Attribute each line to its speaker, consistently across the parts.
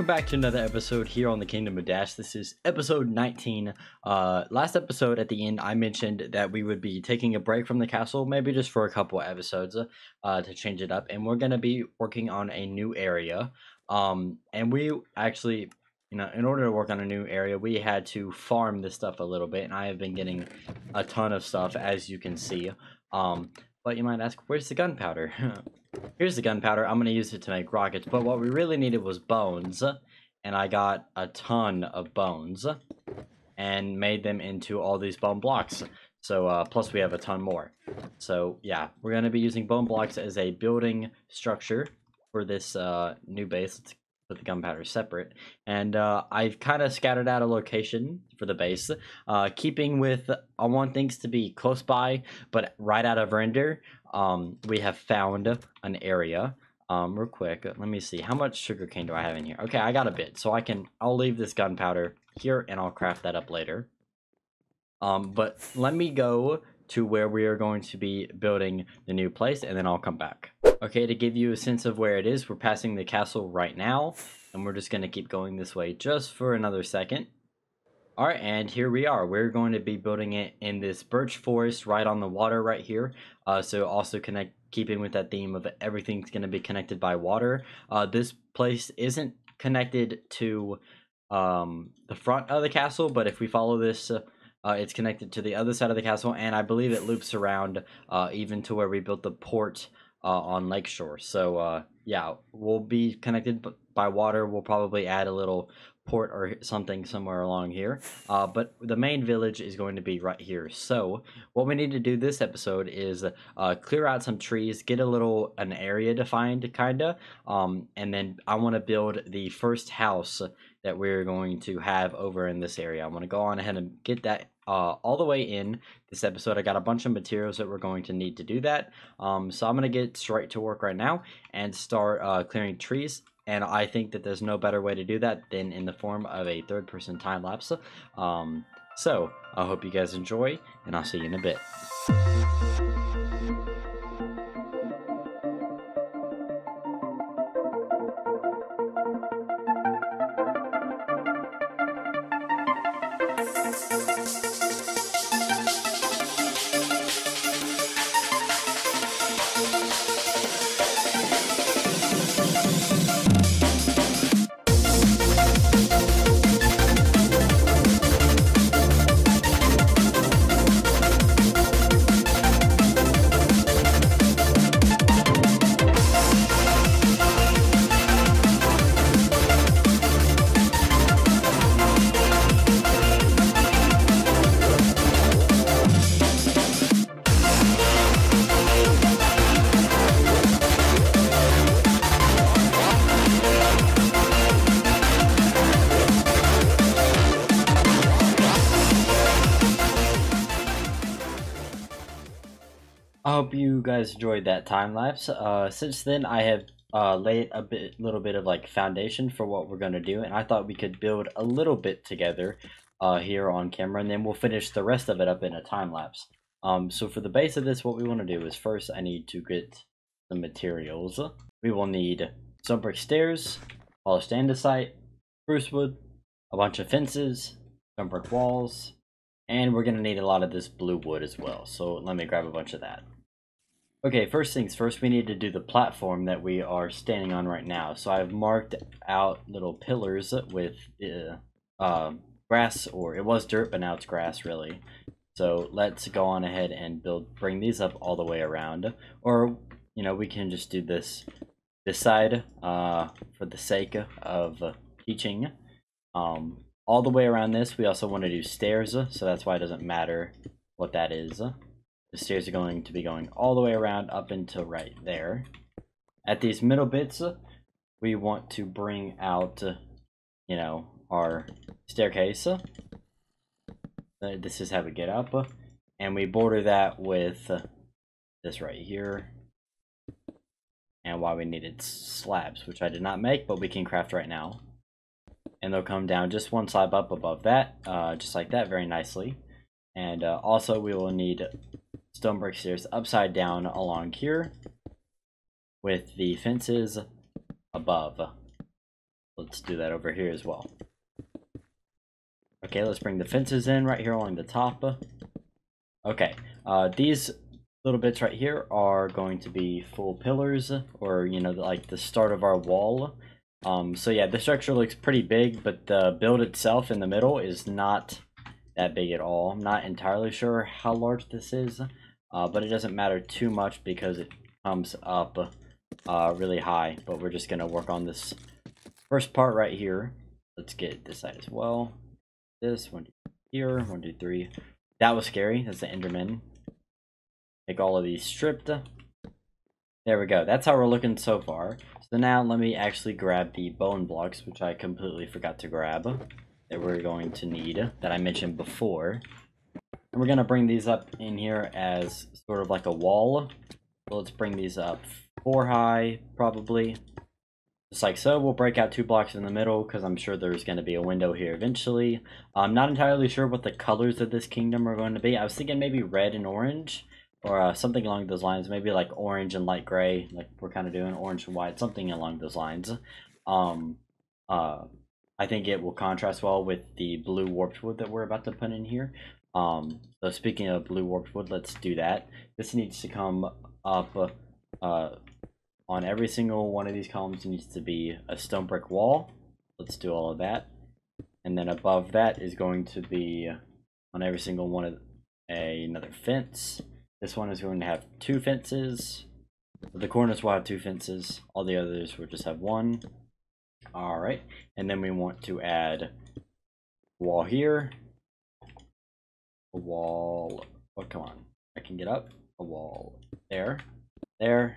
Speaker 1: Welcome back to another episode here on the Kingdom of Dash. This is episode 19. Uh, last episode at the end, I mentioned that we would be taking a break from the castle, maybe just for a couple episodes uh, to change it up. And we're going to be working on a new area. Um, and we actually, you know, in order to work on a new area, we had to farm this stuff a little bit. And I have been getting a ton of stuff, as you can see. Um, but you might ask, where's the gunpowder? Here's the gunpowder. I'm going to use it to make rockets. But what we really needed was bones. And I got a ton of bones. And made them into all these bone blocks. So, uh, plus we have a ton more. So, yeah. We're going to be using bone blocks as a building structure for this uh, new base. Let's put the gunpowder separate. And uh, I've kind of scattered out a location for the base. Uh, keeping with, I want things to be close by, but right out of render um, we have found an area. Um, real quick, let me see. How much sugar cane do I have in here? Okay, I got a bit. So I can, I'll leave this gunpowder here and I'll craft that up later. Um, but let me go to where we are going to be building the new place and then I'll come back. Okay, to give you a sense of where it is, we're passing the castle right now and we're just going to keep going this way just for another second. Alright, and here we are. We're going to be building it in this birch forest right on the water right here. Uh, so also connect, keeping with that theme of everything's going to be connected by water. Uh, this place isn't connected to um, the front of the castle, but if we follow this, uh, uh, it's connected to the other side of the castle, and I believe it loops around uh, even to where we built the port uh, on Lakeshore. So yeah, we'll be connected by water. We'll probably add a little port or something somewhere along here. Uh, but the main village is going to be right here. So what we need to do this episode is uh, clear out some trees, get a little an area defined, kinda, um, and then I want to build the first house that we're going to have over in this area. I want to go on ahead and get that uh, all the way in this episode. I got a bunch of materials that we're going to need to do that. Um, so I'm going to get straight to work right now and start uh, clearing trees and I think that there's no better way to do that than in the form of a third person time lapse. Um, so I hope you guys enjoy, and I'll see you in a bit. I hope you guys enjoyed that time lapse. Uh, since then, I have uh, laid a bit, little bit of like foundation for what we're gonna do, and I thought we could build a little bit together uh, here on camera, and then we'll finish the rest of it up in a time lapse. Um, so for the base of this, what we want to do is first I need to get the materials. We will need some brick stairs, polished andesite, spruce wood, a bunch of fences, some brick walls, and we're to need a lot of this blue wood as well. So let me grab a bunch of that. Okay, first things first, we need to do the platform that we are standing on right now. So I've marked out little pillars with uh, uh, grass, or it was dirt, but now it's grass, really. So let's go on ahead and build, bring these up all the way around. Or, you know, we can just do this this side uh, for the sake of teaching. Um, all the way around this. We also want to do stairs, so that's why it doesn't matter what that is. The stairs are going to be going all the way around up until right there. At these middle bits, we want to bring out, you know, our staircase. Uh, this is how we get up. And we border that with this right here. And why we needed slabs, which I did not make, but we can craft right now and they'll come down just one slab up above that, uh, just like that, very nicely. And uh, also we will need stone brick stairs upside down along here with the fences above. Let's do that over here as well. Okay, let's bring the fences in right here along the top. Okay, uh, these little bits right here are going to be full pillars, or, you know, like the start of our wall. Um, so yeah, the structure looks pretty big, but the build itself in the middle is not that big at all. I'm not entirely sure how large this is, uh, but it doesn't matter too much because it comes up uh, really high. But we're just going to work on this first part right here. Let's get this side as well. This, one, here, one, two, three. That was scary. That's the Enderman. Make all of these stripped. There we go. That's how we're looking so far. So now let me actually grab the bone blocks, which I completely forgot to grab that we're going to need that I mentioned before. And we're going to bring these up in here as sort of like a wall. So let's bring these up four high, probably. Just like so, we'll break out two blocks in the middle because I'm sure there's going to be a window here eventually. I'm not entirely sure what the colors of this kingdom are going to be. I was thinking maybe red and orange or uh, something along those lines. Maybe like orange and light gray, like we're kind of doing orange and white, something along those lines. Um, uh, I think it will contrast well with the blue warped wood that we're about to put in here. Um, so speaking of blue warped wood, let's do that. This needs to come up uh, on every single one of these columns needs to be a stone brick wall. Let's do all of that. And then above that is going to be on every single one of a, another fence. This one is going to have two fences. The corners will have two fences. All the others will just have one. All right, and then we want to add wall here, a wall, oh come on, I can get up, a wall there, there,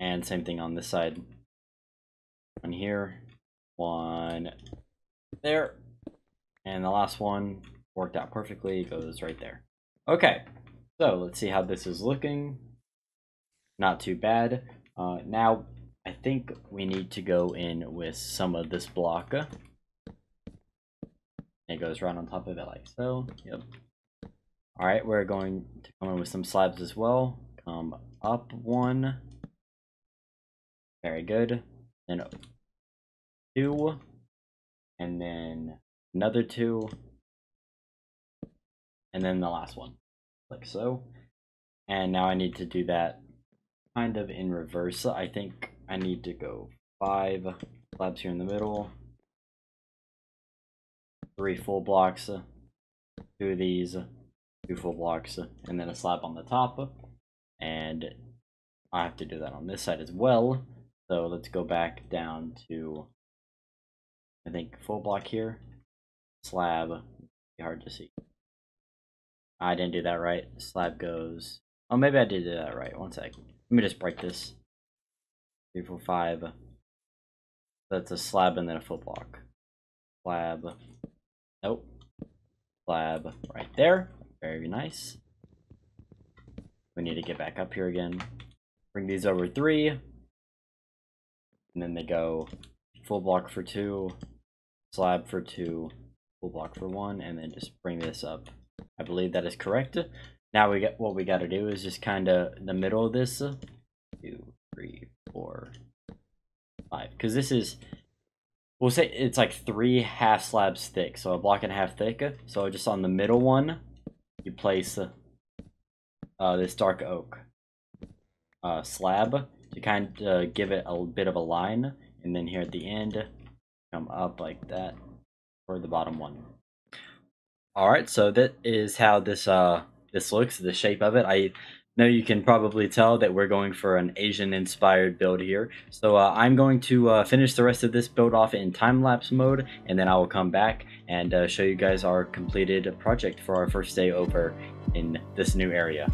Speaker 1: and same thing on this side. One here, one there, and the last one worked out perfectly, It goes right there. Okay, so let's see how this is looking. Not too bad. Uh, now I think we need to go in with some of this block. It goes right on top of it like so. Yep. Alright, we're going to come in with some slabs as well. Come up one. Very good. Then two. And then another two. And then the last one. Like so. And now I need to do that kind of in reverse. I think I need to go five slabs here in the middle, three full blocks, uh, two of these, two full blocks, uh, and then a slab on the top. And I have to do that on this side as well. So let's go back down to, I think, full block here, slab, hard to see. I didn't do that right. Slab goes, oh, maybe I did do that right. One sec. Let me just break this. Three, four, five. That's a slab and then a full block. Slab. Nope. Slab right there. Very nice. We need to get back up here again. Bring these over three. And then they go full block for two, slab for two, full block for one, and then just bring this up. I believe that is correct. Now we get what we got to do is just kind of the middle of this. Two, three, four, five. Because this is, we'll say it's like three half slabs thick. So a block and a half thick. So just on the middle one, you place uh, this dark oak uh, slab to kind of give it a bit of a line. And then here at the end, come up like that for the bottom one. All right, so that is how this uh this looks, the shape of it. I know you can probably tell that we're going for an Asian inspired build here. So uh, I'm going to uh, finish the rest of this build off in time-lapse mode and then I will come back and uh, show you guys our completed project for our first day over in this new area.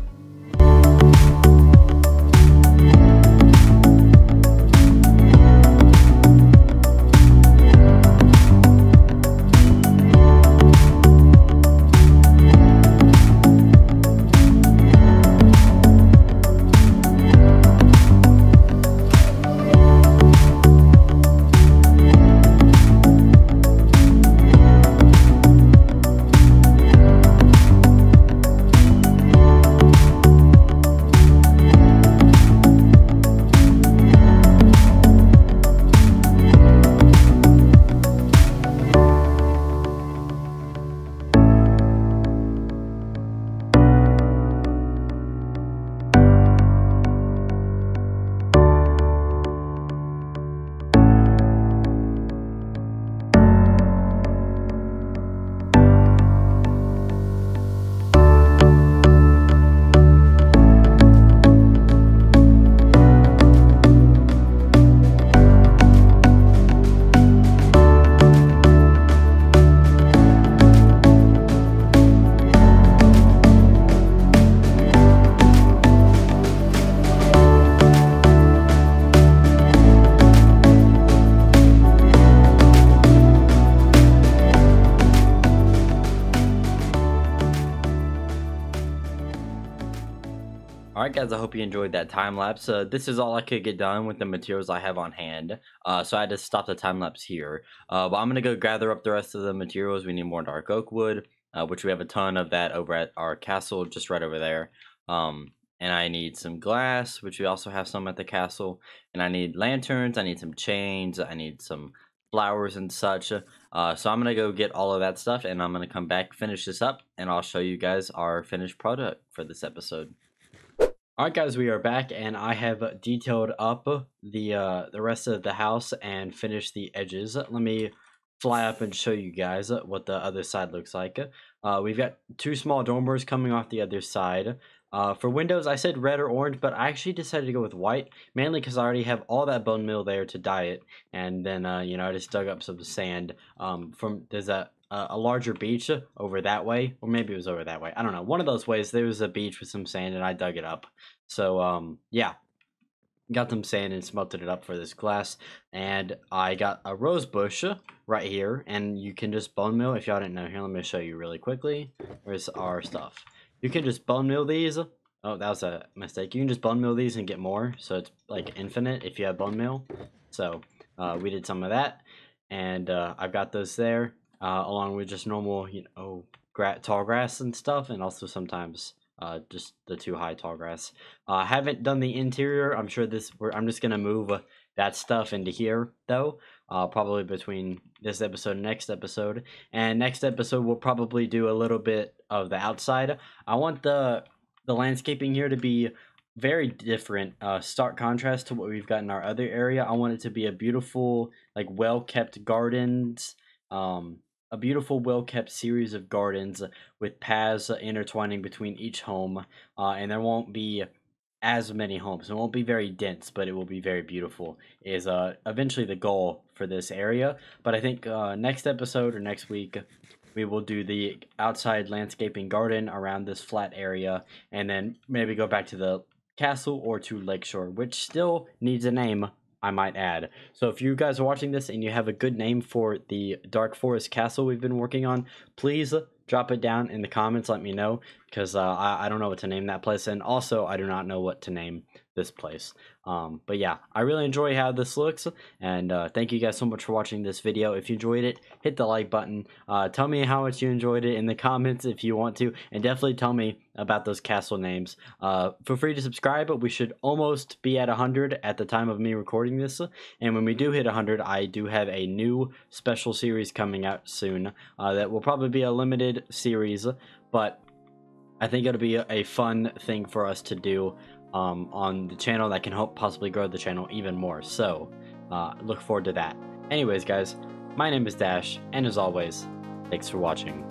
Speaker 1: Alright guys, I hope you enjoyed that time lapse. Uh, this is all I could get done with the materials I have on hand. Uh, so I had to stop the time lapse here. Uh, but I'm going to go gather up the rest of the materials. We need more dark oak wood, uh, which we have a ton of that over at our castle just right over there. Um, and I need some glass, which we also have some at the castle. And I need lanterns, I need some chains, I need some flowers and such. Uh, so I'm going to go get all of that stuff and I'm going to come back, finish this up, and I'll show you guys our finished product for this episode. Alright guys, we are back and I have detailed up the uh, the rest of the house and finished the edges. Let me fly up and show you guys what the other side looks like. Uh, we've got two small dormers coming off the other side. Uh, for windows, I said red or orange, but I actually decided to go with white, mainly because I already have all that bone meal there to dye it. And then, uh, you know, I just dug up some sand um, from, there's a, a larger beach over that way, or maybe it was over that way. I don't know. One of those ways, there was a beach with some sand, and I dug it up. So, um, yeah, got some sand and smelted it up for this glass and i got a rose bush right here and you can just bone meal if y'all didn't know here let me show you really quickly where's our stuff you can just bone meal these. Oh, that was a mistake. You can just bone meal these and get more. So it's like infinite if you have bone meal. So uh, we did some of that. And uh, I've got those there uh, along with just normal, you know, gra tall grass and stuff. And also sometimes uh, just the too high tall grass. Uh, I haven't done the interior. I'm sure this, I'm just going to move that stuff into here though uh, probably between this episode and next episode and next episode we'll probably do a little bit of the outside i want the the landscaping here to be very different uh stark contrast to what we've got in our other area i want it to be a beautiful like well kept gardens um a beautiful well kept series of gardens with paths intertwining between each home uh, and there won't be as many homes. It won't be very dense, but it will be very beautiful. Is uh eventually the goal for this area. But I think uh, next episode or next week we will do the outside landscaping garden around this flat area, and then maybe go back to the castle or to Lakeshore, which still needs a name. I might add. So if you guys are watching this and you have a good name for the Dark Forest Castle we've been working on, please drop it down in the comments. Let me know because uh, I, I don't know what to name that place. And also, I do not know what to name this place. Um, but yeah, I really enjoy how this looks. And uh, thank you guys so much for watching this video. If you enjoyed it, hit the like button. Uh, tell me how much you enjoyed it in the comments if you want to. And definitely tell me about those castle names. Uh, feel free to subscribe. We should almost be at 100 at the time of me recording this. And when we do hit 100, I do have a new special series coming out soon uh, that will probably be a limited series. But I think it'll be a fun thing for us to do um, on the channel that can help possibly grow the channel even more. So uh, look forward to that. Anyways, guys, my name is Dash, and as always, thanks for watching.